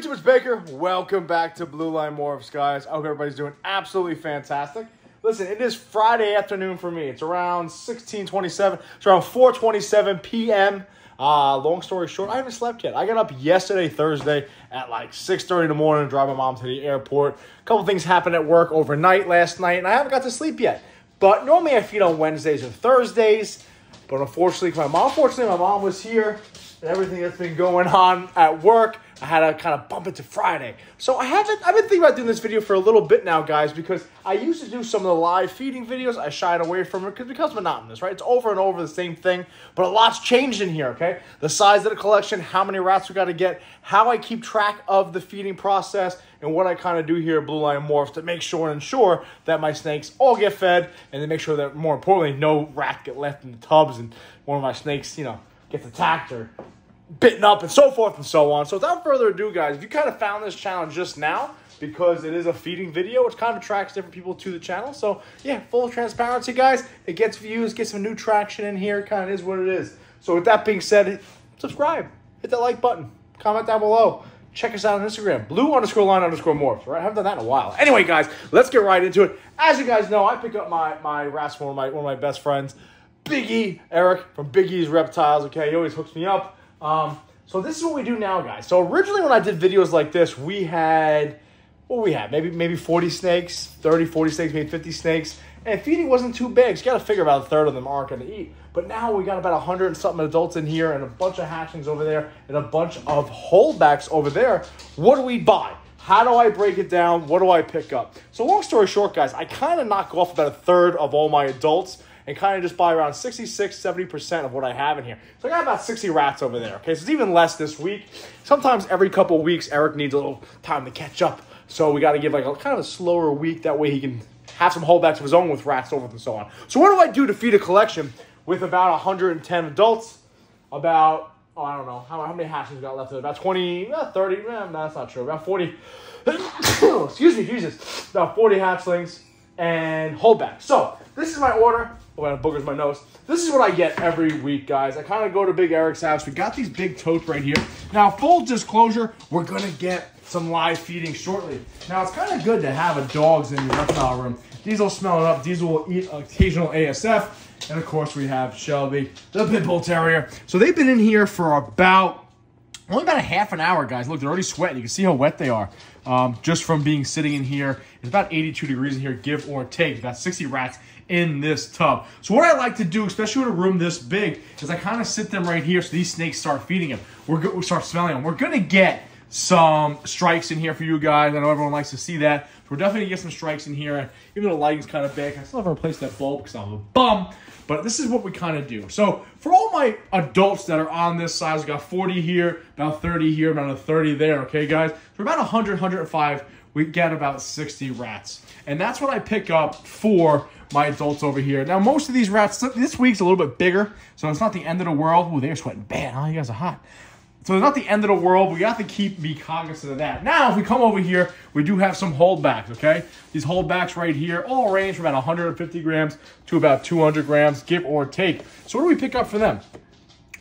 YouTube? It's Baker. Welcome back to Blue Line Morphs, guys. I hope everybody's doing absolutely fantastic. Listen, it is Friday afternoon for me. It's around 1627. It's around 427 p.m. Uh, long story short, I haven't slept yet. I got up yesterday, Thursday, at like 6.30 in the morning to drive my mom to the airport. A couple things happened at work overnight last night, and I haven't got to sleep yet. But normally I feed on Wednesdays and Thursdays. But unfortunately, my mom, unfortunately, my mom was here everything that's been going on at work. I had to kind of bump it to Friday. So I haven't, I've been thinking about doing this video for a little bit now, guys, because I used to do some of the live feeding videos. I shied away from it because it becomes monotonous, right? It's over and over the same thing, but a lot's changed in here, okay? The size of the collection, how many rats we got to get, how I keep track of the feeding process, and what I kind of do here at Blue Line Morphs to make sure and ensure that my snakes all get fed, and to make sure that, more importantly, no rat get left in the tubs and one of my snakes, you know, gets attacked or bitten up and so forth and so on. So without further ado, guys, if you kind of found this channel just now, because it is a feeding video, it kind of attracts different people to the channel. So yeah, full transparency, guys. It gets views, gets some new traction in here. It kind of is what it is. So with that being said, subscribe, hit that like button, comment down below. Check us out on Instagram, blue underscore line underscore morphs, right? I haven't done that in a while. Anyway, guys, let's get right into it. As you guys know, I pick up my, my from one of my, one of my best friends, Biggie, Eric from Biggie's Reptiles, okay? He always hooks me up. Um, so this is what we do now, guys. So originally when I did videos like this, we had, what we had? Maybe maybe 40 snakes, 30, 40 snakes, maybe 50 snakes. And feeding wasn't too big. So you got to figure about a third of them aren't going to eat. But now we got about 100 and something adults in here and a bunch of hatchings over there and a bunch of holdbacks over there. What do we buy? How do I break it down? What do I pick up? So long story short, guys, I kind of knock off about a third of all my adults and kind of just buy around 66, 70% of what I have in here. So I got about 60 rats over there. Okay, so it's even less this week. Sometimes every couple weeks, Eric needs a little time to catch up. So we got to give like a kind of a slower week. That way he can have some holdbacks of his own with rats, over and so on. So what do I do to feed a collection with about 110 adults? About, oh, I don't know, how, how many hatchings got left? About 20, uh, 30, eh, no, that's not true. About 40, excuse me, Jesus. About 40 hatchlings and holdbacks. So this is my order. Oh, and boogers my nose. This is what I get every week, guys. I kind of go to Big Eric's house. We got these big totes right here. Now, full disclosure, we're going to get some live feeding shortly. Now, it's kind of good to have a dogs in your reptile room. Diesel smelling up. Diesel will eat occasional ASF. And, of course, we have Shelby, the Pit Bull Terrier. So they've been in here for about only about a half an hour, guys. Look, they're already sweating. You can see how wet they are um, just from being sitting in here. It's about 82 degrees in here, give or take. About 60 rats in this tub. So what I like to do, especially with a room this big, is I kind of sit them right here so these snakes start feeding them. We're we start smelling them. We're going to get some strikes in here for you guys. I know everyone likes to see that. We're definitely to get some strikes in here. Even though the lighting's kind of big, I still haven't replaced that bulb because I'm a bum. But this is what we kind of do. So for all my adults that are on this size, we got 40 here, about 30 here, about a 30 there, okay, guys? For about 100, 105, we get about 60 rats. And that's what I pick up for my adults over here. Now, most of these rats, this week's a little bit bigger, so it's not the end of the world. Ooh, they're sweating bad. Oh, you guys are hot. So it's not the end of the world. We have to keep be cognizant of that. Now, if we come over here, we do have some holdbacks, okay? These holdbacks right here all range from about 150 grams to about 200 grams, give or take. So what do we pick up for them?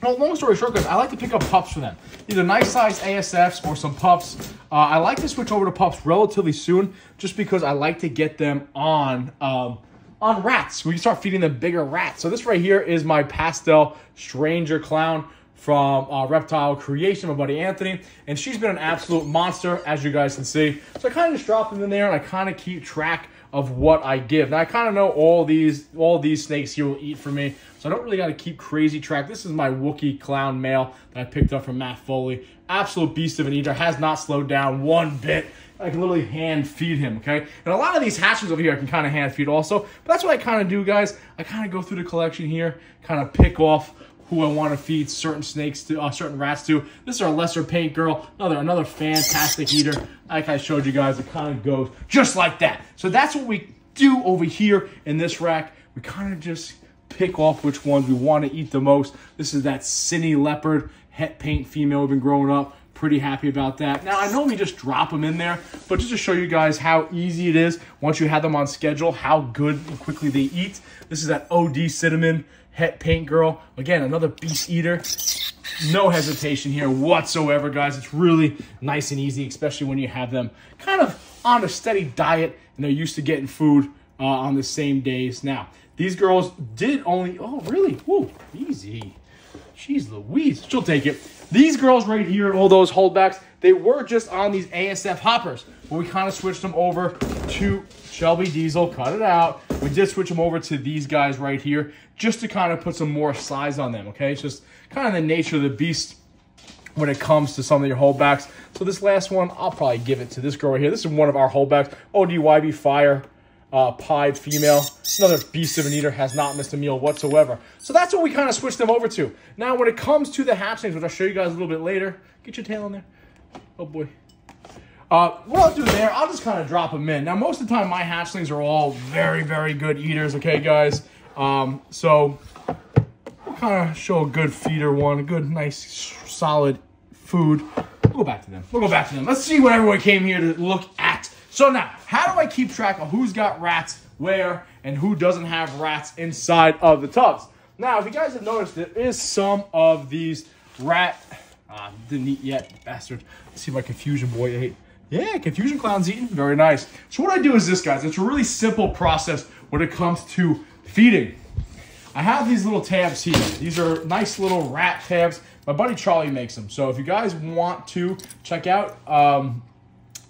Well, long story short, guys, I like to pick up pups for them. Either nice size ASFs or some pups. Uh, I like to switch over to pups relatively soon just because I like to get them on um, on rats. We can start feeding them bigger rats. So this right here is my pastel stranger clown from uh, Reptile Creation, my buddy Anthony. And she's been an absolute monster, as you guys can see. So I kind of just drop them in there and I kind of keep track of what I give. Now I kind of know all these all these snakes here will eat for me, so I don't really got to keep crazy track. This is my Wookie Clown male that I picked up from Matt Foley. Absolute beast of an eater, has not slowed down one bit. I can literally hand feed him, okay? And a lot of these hatches over here I can kind of hand feed also, but that's what I kind of do, guys. I kind of go through the collection here, kind of pick off who I want to feed certain snakes to, uh, certain rats to. This is our lesser paint girl, another another fantastic eater. Like I showed you guys, it kind of goes just like that. So that's what we do over here in this rack. We kind of just pick off which ones we want to eat the most. This is that Cine Leopard het paint female we've been growing up Pretty happy about that. Now, I we just drop them in there, but just to show you guys how easy it is once you have them on schedule, how good and quickly they eat. This is that OD Cinnamon Het Paint Girl. Again, another beast eater. No hesitation here whatsoever, guys. It's really nice and easy, especially when you have them kind of on a steady diet and they're used to getting food uh, on the same days. Now, these girls did only, oh, really? Whoa, easy. Jeez Louise, she'll take it. These girls right here, all those holdbacks, they were just on these ASF hoppers. But we kind of switched them over to Shelby Diesel, cut it out. We did switch them over to these guys right here just to kind of put some more size on them, okay? It's just kind of the nature of the beast when it comes to some of your holdbacks. So this last one, I'll probably give it to this girl right here. This is one of our holdbacks, ODYB Fire uh, pied female. Another beast of an eater, has not missed a meal whatsoever. So that's what we kind of switched them over to. Now, when it comes to the hatchlings, which I'll show you guys a little bit later, get your tail in there. Oh boy. Uh, what I'll do there, I'll just kind of drop them in. Now, most of the time, my hatchlings are all very, very good eaters, okay, guys? Um, so, we'll kind of show a good feeder one, a good, nice, solid food. We'll go back to them. We'll go back to them. Let's see what everyone came here to look at. So now, how do I keep track of who's got rats where and who doesn't have rats inside of the tubs? Now, if you guys have noticed, there is some of these rat... Uh, didn't eat yet, bastard. Let's see my Confusion Boy ate. Yeah, Confusion Clown's eating. Very nice. So what I do is this, guys. It's a really simple process when it comes to feeding. I have these little tabs here. These are nice little rat tabs. My buddy Charlie makes them. So if you guys want to check out um,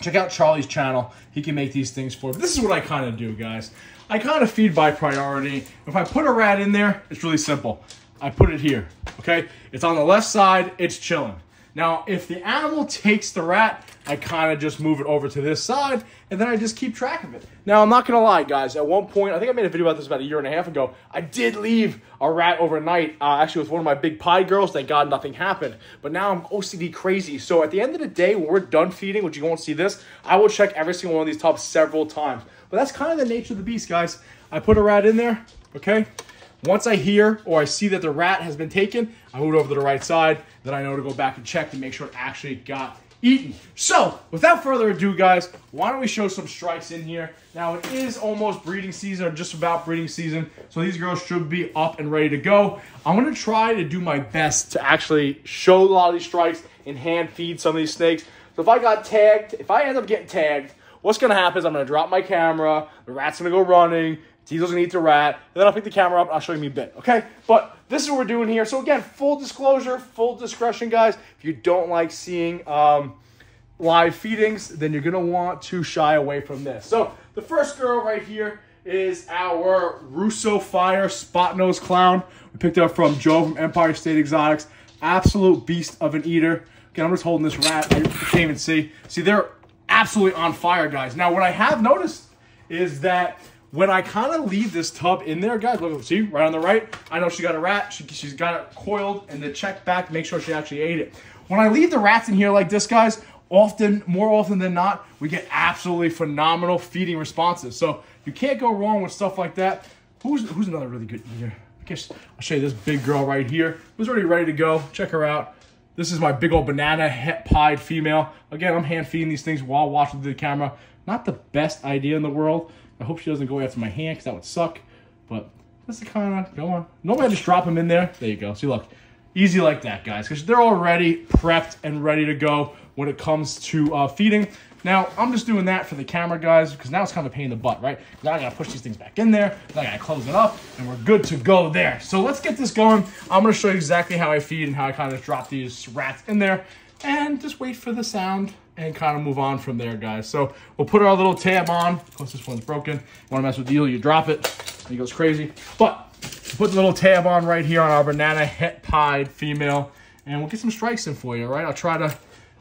check out Charlie's channel. He can make these things for. This is what I kind of do, guys. I kind of feed by priority. If I put a rat in there, it's really simple. I put it here, okay? It's on the left side, it's chilling. Now, if the animal takes the rat, I kind of just move it over to this side, and then I just keep track of it. Now, I'm not going to lie, guys. At one point, I think I made a video about this about a year and a half ago. I did leave a rat overnight, uh, actually with one of my big pie girls. Thank God nothing happened. But now I'm OCD crazy. So at the end of the day, when we're done feeding, which you won't see this, I will check every single one of these tubs several times. But that's kind of the nature of the beast, guys. I put a rat in there, okay? Once I hear or I see that the rat has been taken, I move it over to the right side. Then I know to go back and check to make sure it actually got eaten. So, without further ado, guys, why don't we show some strikes in here? Now, it is almost breeding season, or just about breeding season, so these girls should be up and ready to go. I'm going to try to do my best to actually show a lot of these strikes and hand feed some of these snakes. So if I got tagged, if I end up getting tagged, what's going to happen is I'm going to drop my camera, the rat's going to go running, Diesel's gonna eat the rat, and then I'll pick the camera up and I'll show you me a bit, okay? But this is what we're doing here. So again, full disclosure, full discretion, guys. If you don't like seeing um, live feedings, then you're gonna want to shy away from this. So the first girl right here is our Russo Fire Spot Nose Clown. We picked up from Joe from Empire State Exotics. Absolute beast of an eater. Again, I'm just holding this rat. I can't even see. See, they're absolutely on fire, guys. Now, what I have noticed is that when I kind of leave this tub in there, guys, look, see, right on the right, I know she got a rat. She, she's got it coiled and to check back, make sure she actually ate it. When I leave the rats in here like this, guys, often, more often than not, we get absolutely phenomenal feeding responses. So you can't go wrong with stuff like that. Who's, who's another really good eater? I guess I'll show you this big girl right here who's already ready to go. Check her out. This is my big old banana pied female. Again, I'm hand feeding these things while watching the camera. Not the best idea in the world, I hope she doesn't go after my hand because that would suck. But this is kind of, go on. Normally I just drop them in there. There you go. See, look. Easy like that, guys, because they're already prepped and ready to go when it comes to uh, feeding. Now, I'm just doing that for the camera, guys, because now it's kind of a pain in the butt, right? Now I gotta push these things back in there, then I gotta close it up, and we're good to go there. So let's get this going. I'm gonna show you exactly how I feed and how I kind of drop these rats in there, and just wait for the sound and kind of move on from there, guys. So we'll put our little tab on. Of course, this one's broken. You want to mess with the eel, you drop it. He goes crazy. But put the little tab on right here on our banana het pied female, and we'll get some strikes in for you, all right? I'll try to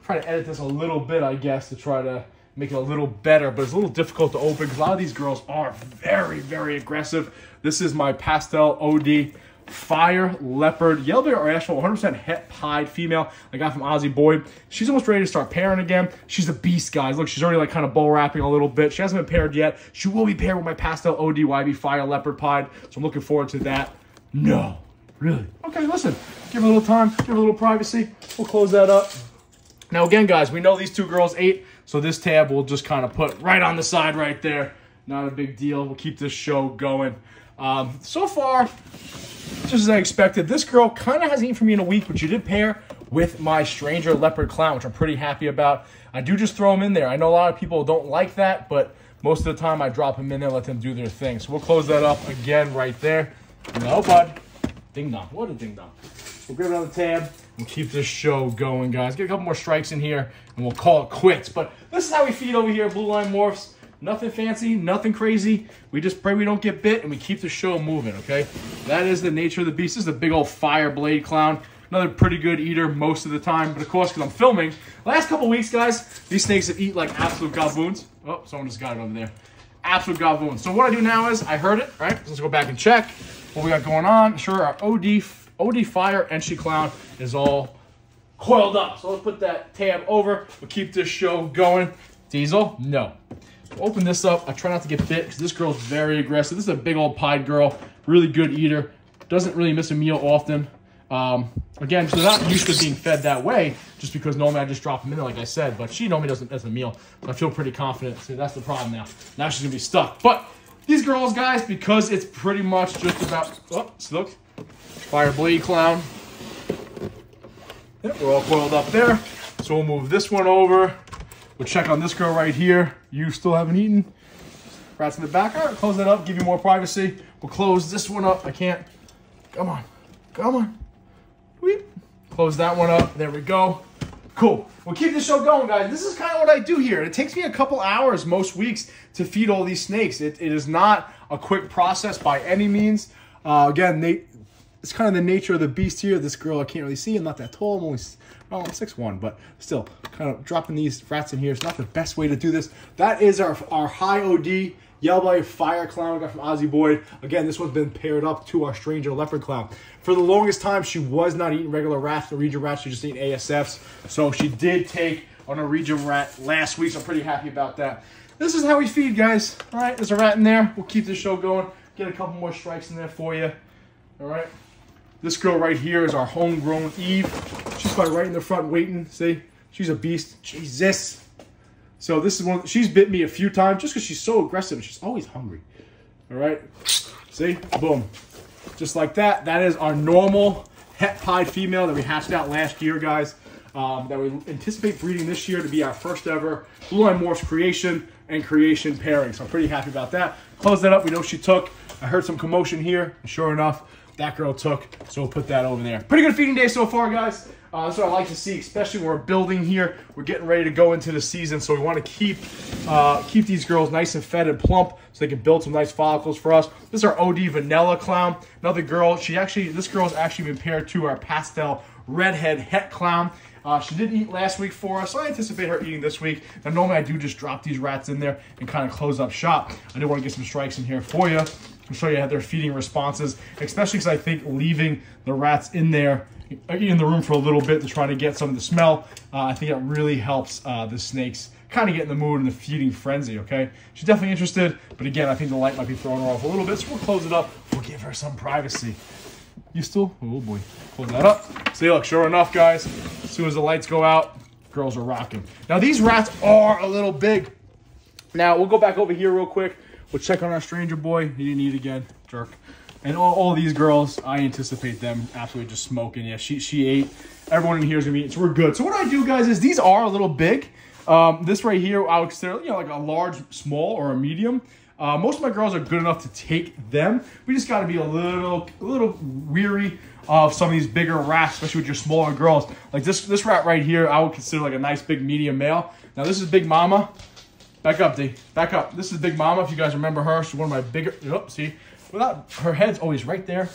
try to edit this a little bit, I guess, to try to make it a little better, but it's a little difficult to open because a lot of these girls are very, very aggressive. This is my Pastel OD Fire Leopard Yellow Bear or Asheville 100% het pied female I got from Ozzy Boyd. She's almost ready to start pairing again. She's a beast, guys. Look, she's already like kind of bow wrapping a little bit. She hasn't been paired yet. She will be paired with my Pastel OD YB Fire Leopard Pied, so I'm looking forward to that. No. Really? Okay, listen. Give her a little time. Give her a little privacy. We'll close that up. Now, again, guys, we know these two girls ate, so this tab we'll just kind of put right on the side right there. Not a big deal. We'll keep this show going. Um, so far, just as I expected, this girl kind of hasn't eaten for me in a week, but she did pair with my Stranger Leopard Clown, which I'm pretty happy about. I do just throw them in there. I know a lot of people don't like that, but most of the time I drop them in there, let them do their thing. So we'll close that up again right there. No, bud. Ding dong. What a ding dong. We'll grab another tab and keep this show going, guys. Get a couple more strikes in here, and we'll call it quits. But this is how we feed over here, Blue Line Morphs. Nothing fancy, nothing crazy. We just pray we don't get bit, and we keep the show moving, okay? That is the nature of the beast. This is a big old fire blade clown. Another pretty good eater most of the time. But of course, because I'm filming, last couple weeks, guys, these snakes have eat like absolute gaboons. Oh, someone just got it over there. Absolute gaboons. So what I do now is, I heard it, right? Let's go back and check what we got going on. Sure, our OD, OD Fire Enchi Clown is all coiled up. So let's put that tab over. We'll keep this show going. Diesel, no. Open this up. I try not to get bit because this girl's very aggressive. This is a big old pied girl, really good eater. Doesn't really miss a meal often. Um, again, she's not used to being fed that way, just because normally I just drop them in like I said. But she normally doesn't miss a meal. I feel pretty confident. So that's the problem now. Now she's gonna be stuck. But these girls, guys, because it's pretty much just about. Oh, look, fire blade clown. Yep, we're all coiled up there. So we'll move this one over. We'll check on this girl right here. You still haven't eaten. Rats in the back. All right, close that up, give you more privacy. We'll close this one up. I can't. Come on. Come on. Weep. Close that one up. There we go. Cool. We'll keep the show going, guys. This is kind of what I do here. It takes me a couple hours most weeks to feed all these snakes. It, it is not a quick process by any means. Uh, again, they, it's kind of the nature of the beast here. This girl I can't really see. I'm not that tall. I'm only well, I'm 6'1", but still, kind of dropping these rats in here is not the best way to do this. That is our, our high OD Yellow Belly Fire Clown we got from Ozzy Boyd. Again, this one's been paired up to our Stranger Leopard Clown. For the longest time, she was not eating regular rats, Norwegian rats. She just eating ASFs. So she did take on a Norwegian rat last week, so I'm pretty happy about that. This is how we feed, guys. All right, there's a rat in there. We'll keep this show going. Get a couple more strikes in there for you. All right. This girl right here is our homegrown Eve. She's right in the front waiting. See? She's a beast. Jesus. So this is one, she's bit me a few times just because she's so aggressive. She's always hungry. All right. See? Boom. Just like that. That is our normal het pied female that we hatched out last year, guys. Um, that we anticipate breeding this year to be our first ever Blue Line Morphs creation and creation pairing. So I'm pretty happy about that. Close that up. We know she took. I heard some commotion here. Sure enough, that girl took. So we'll put that over there. Pretty good feeding day so far, guys. Uh, that's what I like to see, especially when we're building here. We're getting ready to go into the season, so we want to keep uh, keep these girls nice and fed and plump so they can build some nice follicles for us. This is our OD Vanilla Clown. Another girl, she actually, this girl's actually been paired to our Pastel Redhead Het Clown. Uh, she did eat last week for us, so I anticipate her eating this week. Now, normally I do just drop these rats in there and kind of close up shop. I do want to get some strikes in here for you and show you how their feeding responses, especially because I think leaving the rats in there in the room for a little bit to try to get some of the smell. Uh, I think it really helps uh, the snakes kind of get in the mood and the feeding frenzy, okay? She's definitely interested, but again, I think the light might be throwing her off a little bit, so we'll close it up. We'll give her some privacy. You still? Oh boy. Close that up. See, look, sure enough, guys, as soon as the lights go out, girls are rocking. Now, these rats are a little big. Now, we'll go back over here real quick. We'll check on our stranger boy. He didn't eat again. Jerk. And all, all these girls, I anticipate them absolutely just smoking. Yeah, she, she ate. Everyone in here is going to be. So we're good. So what I do, guys, is these are a little big. Um, this right here, I would consider, you know, like a large, small, or a medium. Uh, most of my girls are good enough to take them. We just got to be a little, a little weary of some of these bigger rats, especially with your smaller girls. Like this, this rat right here, I would consider like a nice big medium male. Now this is Big Mama. Back up, D. Back up. This is Big Mama. If you guys remember her, she's one of my bigger. Oh, see, without her head's always right there.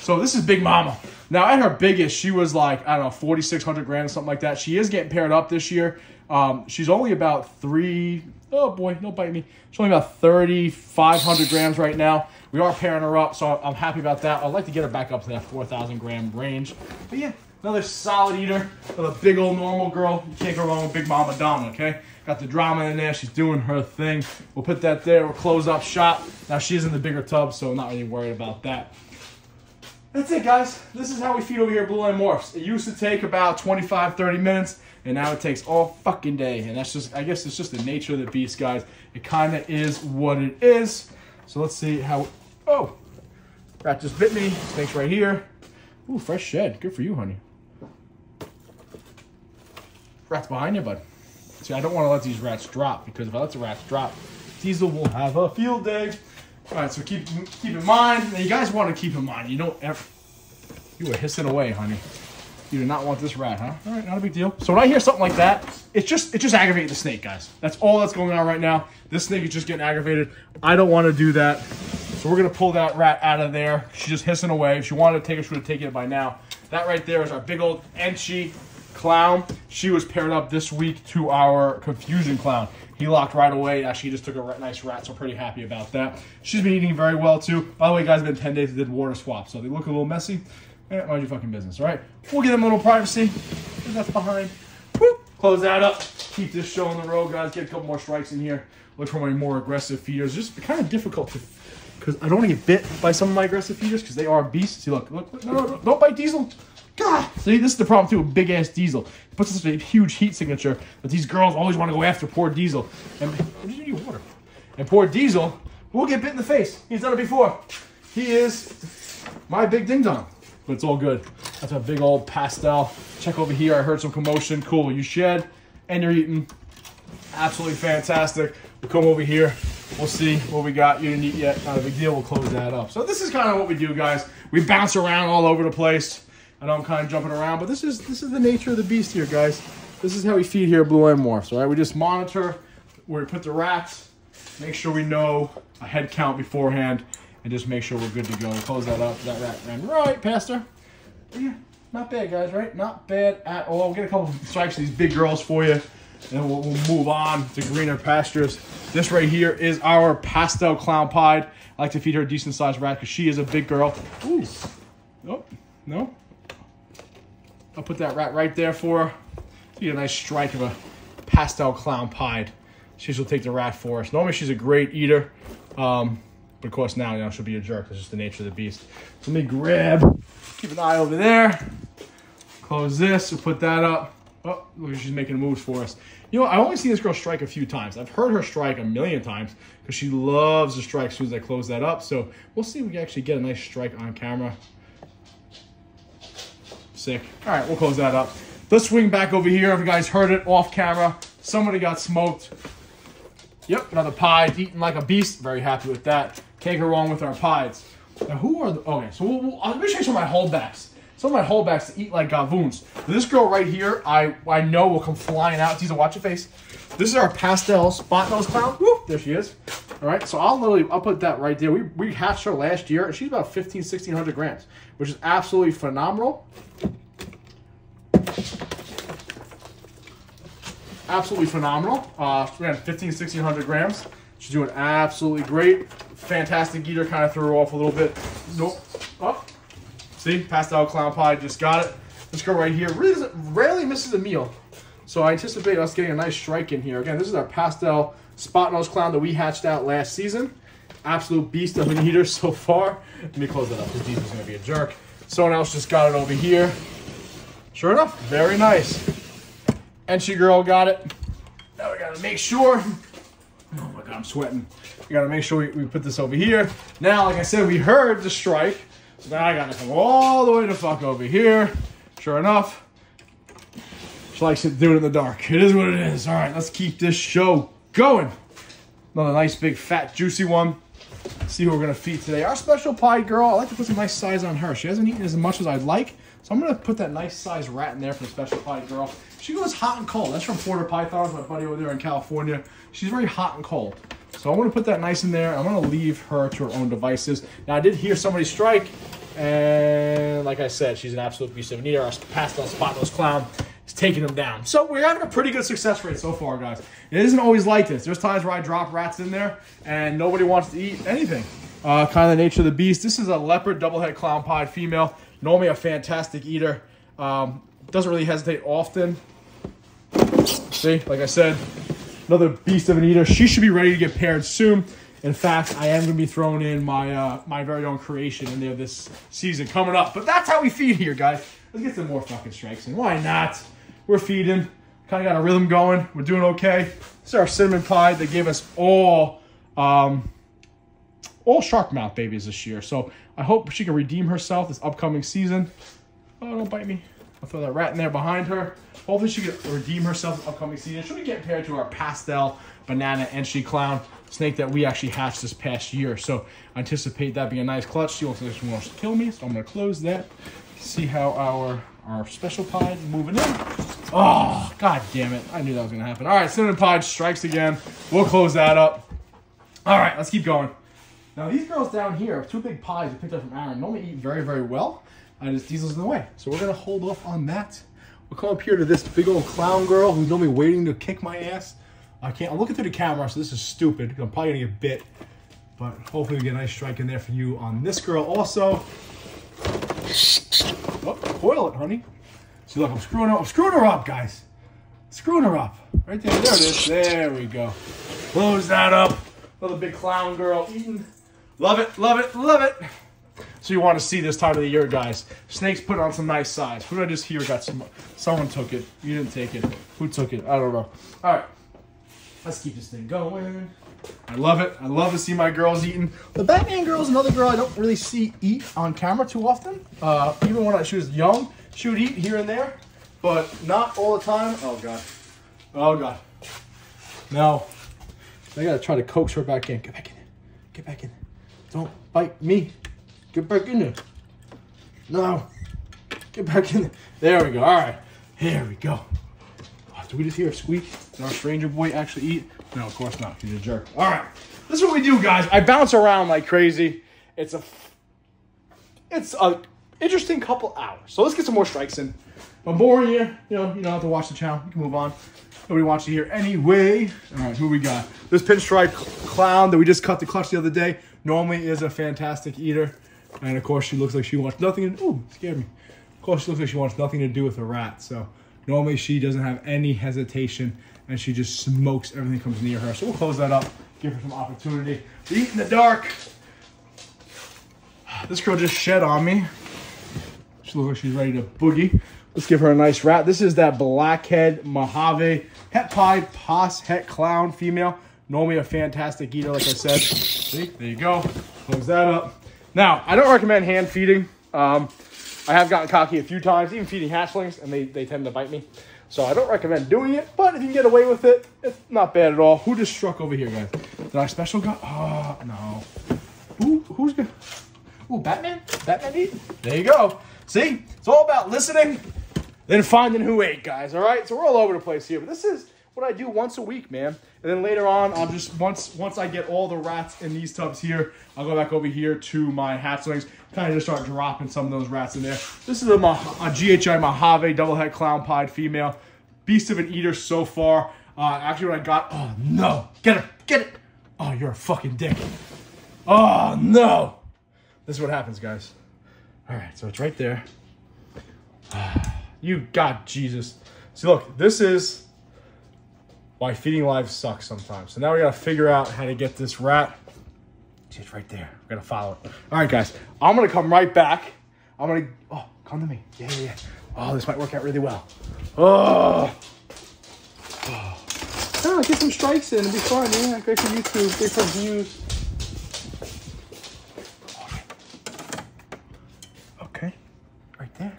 So this is Big Mama. Now at her biggest, she was like I don't know, 4,600 grams, something like that. She is getting paired up this year. Um, she's only about three. Oh boy, don't bite me. She's only about 3,500 grams right now. We are pairing her up, so I'm happy about that. I'd like to get her back up to that 4,000 gram range. But yeah, another solid eater with a big old normal girl. You can't go wrong with Big Mama Donna, okay? Got the drama in there. She's doing her thing. We'll put that there. We'll close up shop. Now she's in the bigger tub, so I'm not really worried about that. That's it, guys. This is how we feed over here Blue Line Morphs. It used to take about 25, 30 minutes. and now it takes all fucking day. And that's just, I guess it's just the nature of the beast, guys. It kind of is what it is. So let's see how, oh, rat just bit me. Snake's right here. Ooh, fresh shed. Good for you, honey. Rat's behind you, bud. See, I don't want to let these rats drop because if I let the rats drop, Diesel will have a field day. All right, so keep keep in mind. And you guys want to keep in mind. You don't ever. You were hissing away, honey. You do not want this rat, huh? All right, not a big deal. So when I hear something like that, it's just it's just aggravating the snake, guys. That's all that's going on right now. This snake is just getting aggravated. I don't want to do that. So we're gonna pull that rat out of there. She's just hissing away. If she wanted to take it, she would have taken it by now. That right there is our big old Enchi clown. She was paired up this week to our confusion clown. He locked right away. Actually, just took a nice rat, so pretty happy about that. She's been eating very well too. By the way, guys, been 10 days. They did water swap, so they look a little messy. Eh, mind your fucking business, right? We'll give them a little privacy. That's behind. Whoop. Close that up. Keep this show on the road, guys. Get a couple more strikes in here. Look for my more aggressive feeders. Just kind of difficult to, because I don't want to get bit by some of my aggressive feeders because they are beasts. See, look, look, look no, no, no, don't bite Diesel. God, see, this is the problem too. Big ass Diesel it puts such a huge heat signature that these girls always want to go after poor Diesel. And you need water? And poor Diesel will get bit in the face. He's done it before. He is my big ding dong. But it's all good. That's a big old pastel. Check over here. I heard some commotion. Cool. You shed and you're eating. Absolutely fantastic. We'll come over here. We'll see what we got. You didn't eat yet. Not a big deal. We'll close that up. So this is kind of what we do, guys. We bounce around all over the place. I know I'm kind of jumping around, but this is this is the nature of the beast here, guys. This is how we feed here Blue Line Morphs, all right? We just monitor where we put the rats, make sure we know a head count beforehand, and just make sure we're good to go. Close that up. That rat ran right past her. Yeah, not bad, guys, right? Not bad at all. We'll get a couple strikes of these big girls for you, and we'll, we'll move on to greener pastures. This right here is our pastel clown pied. I like to feed her a decent sized rat because she is a big girl. Ooh. Nope. No. I'll put that rat right there for her. Get a nice strike of a pastel clown pied. She'll take the rat for us. Normally she's a great eater. Um, but of course now, you know, she'll be a jerk. That's just the nature of the beast. So let me grab, keep an eye over there. Close this, we'll put that up. Oh, look, she's making moves for us. You know, I only seen this girl strike a few times. I've heard her strike a million times because she loves to strike as soon as I close that up. So we'll see if we can actually get a nice strike on camera. Sick. All right, we'll close that up. Let's swing back over here. If you guys heard it off camera, somebody got smoked. Yep, another pie, eating like a beast. Very happy with that. Can't go wrong with our pies. Now, who are the, okay, so we'll, we'll, uh, let me show you some of my holdbacks. Some of my holdbacks to eat like gavoons. This girl right here, I I know will come flying out. Teaser, watch your face. This is our pastel spot nose clown. Woo, there she is. All right, so I'll literally, I'll put that right there. We, we hatched her last year, and she's about 15, 1600 grams, which is absolutely phenomenal. Absolutely phenomenal. Uh, had 15, 1600 grams. She's doing absolutely great. Fantastic eater, kind of threw her off a little bit. Nope. Oh, see, pastel clown pie, just got it. This girl right here really rarely misses a meal. So I anticipate us getting a nice strike in here. Again, this is our pastel spot nose clown that we hatched out last season. Absolute beast of an eater so far. Let me close that up because Dee's going to be a jerk. Someone else just got it over here. Sure enough, very nice. Enchi girl got it. Now we gotta make sure. Oh my god, I'm sweating. We gotta make sure we, we put this over here. Now, like I said, we heard the strike. So now I gotta come all the way to fuck over here. Sure enough, she likes to do it in the dark. It is what it is. All right, let's keep this show going. Another nice, big, fat, juicy one. See who we're gonna feed today. Our special pie girl. I like to put some nice size on her. She hasn't eaten as much as I'd like, so I'm gonna put that nice size rat in there for the special pie girl. She goes hot and cold. That's from Porter Pythons, my buddy over there in California. She's very hot and cold. So I'm gonna put that nice in there. I'm gonna leave her to her own devices. Now I did hear somebody strike, and like I said, she's an absolute beast of an eater. Our pastel spot nose clown is taking them down. So we're having a pretty good success rate so far, guys. It isn't always like this. There's times where I drop rats in there and nobody wants to eat anything. Uh, kind of the nature of the beast. This is a leopard double het clown pied female. Normally a fantastic eater. Um, doesn't really hesitate often. See, like I said, another beast of an eater. She should be ready to get paired soon. In fact, I am going to be throwing in my uh, my very own creation in there this season coming up. But that's how we feed here, guys. Let's get some more fucking strikes in. Why not? We're feeding. Kind of got a rhythm going. We're doing okay. This is our cinnamon pie. They gave us all, um, all shark mouth babies this year. So I hope she can redeem herself this upcoming season. Oh, don't bite me. I'll throw that rat in there behind her. Hopefully she can redeem herself upcoming season. She'll be getting paired to our pastel banana Enchi clown snake that we actually hatched this past year. So I anticipate that being a nice clutch. She wants, to kill me, so I'm gonna close that. See how our our special pie moving in. Oh, god damn it. I knew that was gonna happen. All right, cinnamon pie strikes again. We'll close that up. All right, let's keep going. Now these girls down here, two big pies I picked up from Aaron, normally eat very, very well. And it's Diesel's in the way. So we're gonna hold off on that. We'll come up here to this big old clown girl who's normally waiting to kick my ass. I can't, I'm looking through the camera, so this is stupid. I'm probably gonna get bit. But hopefully we get a nice strike in there for you on this girl also. Oh, coil it, honey. See, look, I'm screwing her, I'm screwing her up, guys. Screwing her up. Right there, there it is. There we go. Close that up. Another big clown girl eating. Love it, love it, love it. So you want to see this time of the year, guys. Snakes put on some nice size. Who did I just hear got some? Someone took it. You didn't take it. Who took it? I don't know. All right. Let's keep this thing going. I love it. I love to see my girls eating. The Batman girl is another girl I don't really see eat on camera too often. Uh, even when I, she was young, she would eat here and there, but not all the time. Oh, God. Oh, God. No. I got to try to coax her back in. Get back in. Get back in. Don't bite me. Get back in there. No. Get back in there. There we go. All right. Here we go. Oh, did we just hear a squeak? Did our stranger boy actually eat? No, of course not. He's a jerk. All right. This is what we do, guys. I bounce around like crazy. It's a, it's a interesting couple hours. So let's get some more strikes in. If I'm boring you, you know, you don't have to watch the channel. You can move on. Nobody wants to hear anyway. All right, who we got? This pinstripe clown that we just cut the clutch the other day normally is a fantastic eater. And of course, she looks like she wants nothing to, ooh, scared me. Of course, she looks like she wants nothing to do with a rat. So normally she doesn't have any hesitation and she just smokes everything comes near her. So we'll close that up, give her some opportunity. We eat in the dark. This girl just shed on me. She looks like she's ready to boogie. Let's give her a nice rat. This is that blackhead Mojave het pied pos het clown female. Normally a fantastic eater, like I said. See, there you go. Close that up. Now, I don't recommend hand feeding. Um, I have gotten cocky a few times, even feeding hatchlings, and they, they tend to bite me. So I don't recommend doing it, but if you can get away with it, it's not bad at all. Who just struck over here, guys? Did our special guy? Oh, no. Who, who's good? Ooh, Batman? Batman eat? There you go. See? It's all about listening, then finding who ate, guys, all right? So we're all over the place here, but this is what I do once a week, man. And then later on, I'll just, once once I get all the rats in these tubs here, I'll go back over here to my hatchlings, kind of just start dropping some of those rats in there. This is a, a GHI Mojave double het clown pied female. Beast of an eater so far. Uh, actually, when I got, oh no, get it, get it. Oh, you're a fucking dick. Oh no. This is what happens, guys. All right, so it's right there. You, God, Jesus. See, look, this is why feeding live sucks sometimes. So now we gotta figure out how to get this rat. It's right there. We gotta follow it. All right, guys. I'm gonna come right back. I'm gonna. Oh, come to me. Yeah, yeah, yeah. Oh, this might work out really well. Oh. oh. Oh, get some strikes in. It'll be fun. Yeah, great for YouTube. Great for views. Okay. Right there.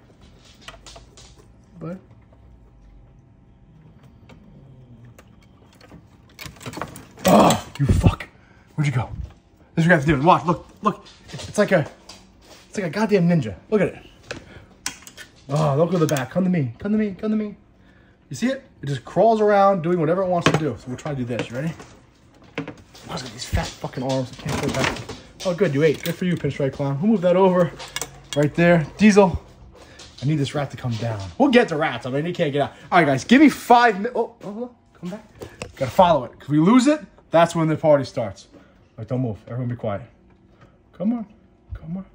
Bud. Oh, you fuck. Where'd you go? This is what you have to do. Watch, look, look. It's like a, it's like a goddamn ninja. Look at it. Oh, don't go to the back. Come to me. Come to me. Come to me. You see it? It just crawls around doing whatever it wants to do. So we'll try to do this. You ready? It's got these fat fucking arms. I can't back. Oh, good. You ate. Good for you, Pinstripe Clown. We'll move that over. Right there. Diesel. I need this rat to come down. We'll get the rats. I mean, he can't get out. All right, guys. Give me five minutes. Oh, oh, oh, come back. Gotta follow it. Because we lose it, that's when the party starts. Like, don't move. Everyone be quiet. Come on. Come on.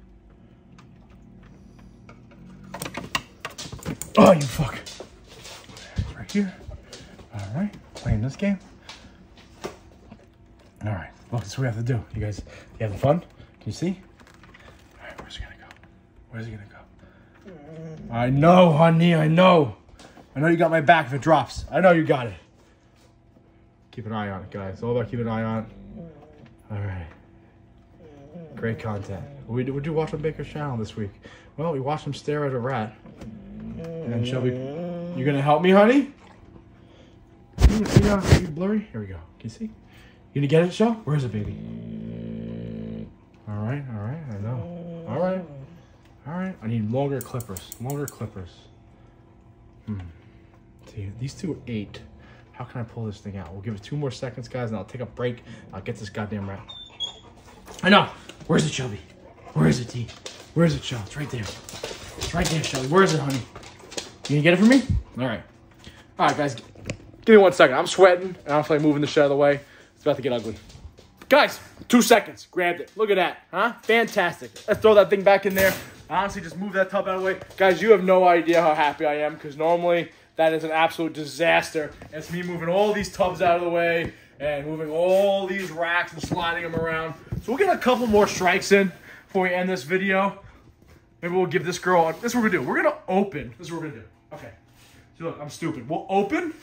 Oh, you fuck. Right here. All right. Playing this game. All right. Look, this is what we have to do. You guys, you having fun? Can you see? All right, where's he gonna go? Where's he gonna go? I know, honey, I know. I know you got my back if it drops. I know you got it. Keep an eye on it, guys. It's all about keeping an eye on it. All right. Great content. We do, what do watch on Baker's channel this week? Well, we watched him stare at a rat. And Shelby, you gonna help me, honey? You, you, know, you blurry? Here we go. Can you see? You gonna get it, Shell? Where is it, baby? All right, all right, I know. All right, all right. I need longer clippers. Longer clippers. Hmm. See, these two are eight. How can I pull this thing out? We'll give it two more seconds, guys, and I'll take a break. I'll get this goddamn rat. I know. Where's it, Shelby? Where is it, T? Where is it, Shell? It's right there. It's right there, Shelby. Where is it, honey? You gonna get it for me? All right. All right, guys. Give me one second. I'm sweating, and I don't like moving the shit out of the way. It's about to get ugly. Guys, two seconds. Grabbed it. Look at that. Huh? Fantastic. Let's throw that thing back in there. Honestly, just move that tub out of the way. Guys, you have no idea how happy I am because normally that is an absolute disaster. It's me moving all these tubs out of the way and moving all these racks and sliding them around. So we'll get a couple more strikes in before we end this video. Maybe we'll give this girl, this is what we're gonna do. We're gonna open, this is what we're gonna do. Okay. So look, I'm stupid. We'll open,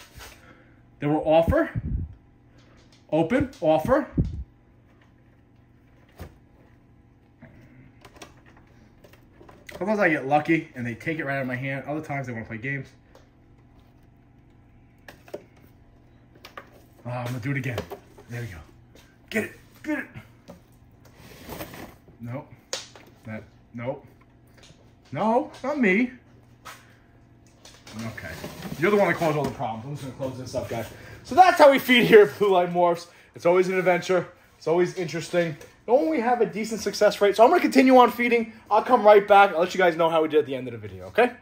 then we'll offer, open, offer. Sometimes I get lucky and they take it right out of my hand. Other times they want to play games. Oh, I'm gonna do it again. There we go. Get it, get it. Nope. That, nope. No, not me. Okay. You're the one that caused all the problems. I'm just gonna close this up, guys. So that's how we feed here at Blue Line Morphs. It's always an adventure. It's always interesting. Don't we have a decent success rate? So I'm gonna continue on feeding. I'll come right back. I'll let you guys know how we did at the end of the video, okay?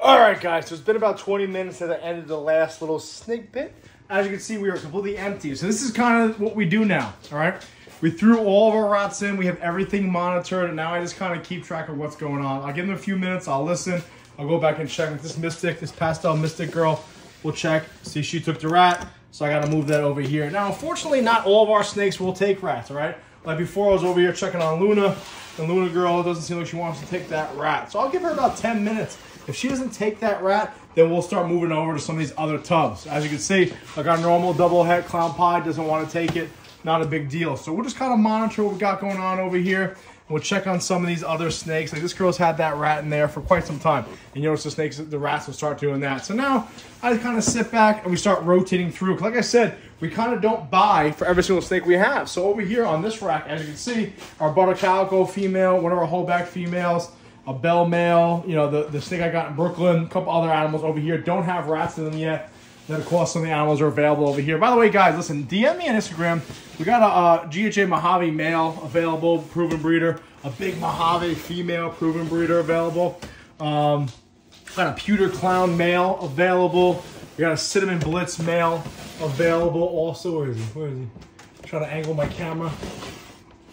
All right, guys. So it's been about 20 minutes since I ended the last little snake bit. As you can see, we are completely empty. So this is kind of what we do now, all right? We threw all of our rats in. We have everything monitored, and now I just kind of keep track of what's going on. I'll give them a few minutes. I'll listen. I'll go back and check with this Mystic, this pastel Mystic girl. We'll check, see she took the rat. So I got to move that over here. Now, unfortunately, not all of our snakes will take rats, all right? Like before, I was over here checking on Luna, and Luna girl doesn't seem like she wants to take that rat. So I'll give her about 10 minutes. If she doesn't take that rat, then we'll start moving over to some of these other tubs. As you can see, like our normal double het clown pie doesn't want to take it. Not a big deal. So we'll just kind of monitor what we got going on over here. We'll check on some of these other snakes. Like this girl's had that rat in there for quite some time. And you notice the snakes, the rats will start doing that. So now I kind of sit back and we start rotating through. Like I said, we kind of don't buy for every single snake we have. So over here on this rack, as you can see, our butter calico female, one of our holdback females, a bell male, you know, the, the snake I got in Brooklyn, a couple other animals over here don't have rats in them yet. Then, of course, some of the animals are available over here. By the way, guys, listen, DM me on Instagram. We got a, a GHI Mojave male available, proven breeder. A big Mojave female, proven breeder available. Um, got a pewter clown male available. We got a cinnamon blitz male available also. Where is he? Where is he? Trying to angle my camera.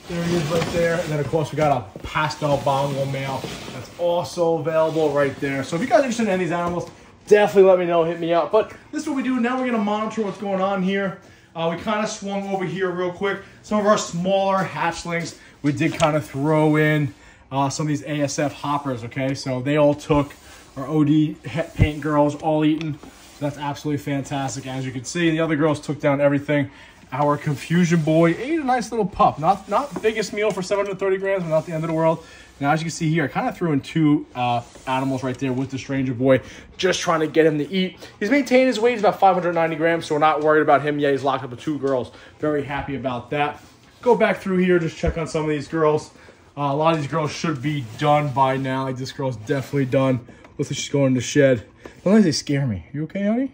There he is right there. And then, of course, we got a pastel bongo male that's also available right there. So if you guys are interested in any of these animals, definitely let me know. Hit me up. But this is what we do. Now we're to monitor what's going on here. Uh, we kind of swung over here real quick. Some of our smaller hatchlings, we did kind of throw in uh, some of these ASF hoppers, okay? So they all took our OD paint girls, all eaten. So that's absolutely fantastic, as you can see. The other girls took down everything. Our Confusion Boy ate a nice little pup. Not not biggest meal for 730 grams, but not the end of the world. Now, as you can see here, I kind of threw in two uh, animals right there with the Stranger Boy, just trying to get him to eat. He's maintained his weight. He's about 590 grams, so we're not worried about him yet. He's locked up with two girls. Very happy about that. Go back through here, just check on some of these girls. Uh, a lot of these girls should be done by now. Like this girl's definitely done. Looks like she's going to the shed. Sometimes they scare me. You okay, honey?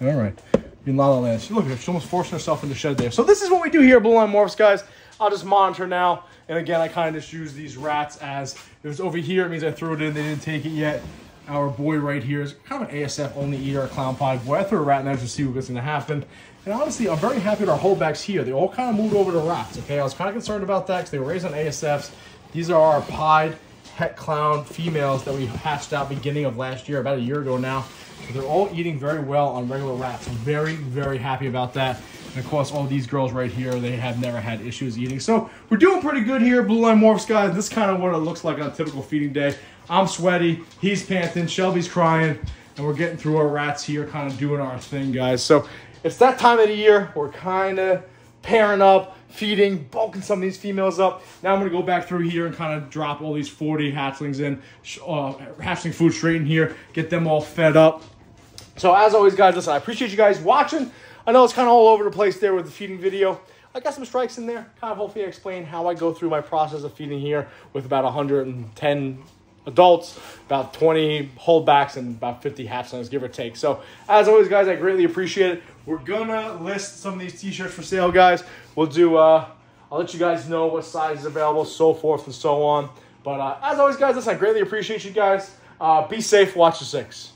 All right. You in La La Land. Look, she's almost forcing herself in the shed there. So this is what we do here at Blue Line Morphs, guys. I'll just monitor now. And again, I kind of just use these rats as it was over here. It means I threw it in. They didn't take it yet. Our boy right here is kind of an ASF only eater, a clown pie boy. I threw a rat in there to see what's going to happen. And honestly, I'm very happy with our holdbacks here. They all kind of moved over to rats, okay? I was kind of concerned about that because they were raised on ASFs. These are our pied het clown females that we hatched out beginning of last year, about a year ago now. So they're all eating very well on regular rats. I'm very, very happy about that. And of course, all these girls right here, they have never had issues eating. So we're doing pretty good here, Blue Line Morphs, guys. This is kind of what it looks like on a typical feeding day. I'm sweaty. He's panting. Shelby's crying. and we're getting through our rats here, kind of doing our thing, guys. So it's that time of the year. We're kind of pairing up, feeding, bulking some of these females up. Now I'm gonna go back through here and kind of drop all these 40 hatchlings in, uh, hatchling food straight in here, get them all fed up. So as always, guys, listen, I appreciate you guys watching. I know it's kind of all over the place there with the feeding video. I got some strikes in there. Kind of hopefully I explain how I go through my process of feeding here with about 110 adults, about 20 holdbacks, and about 50 hatchlings, give or take. So, as always, guys, I greatly appreciate it. We're gonna list some of these t-shirts for sale, guys. We'll do, uh, I'll let you guys know what size is available, so forth and so on. But uh, as always, guys, listen, I greatly appreciate you guys. Uh, be safe, watch the six.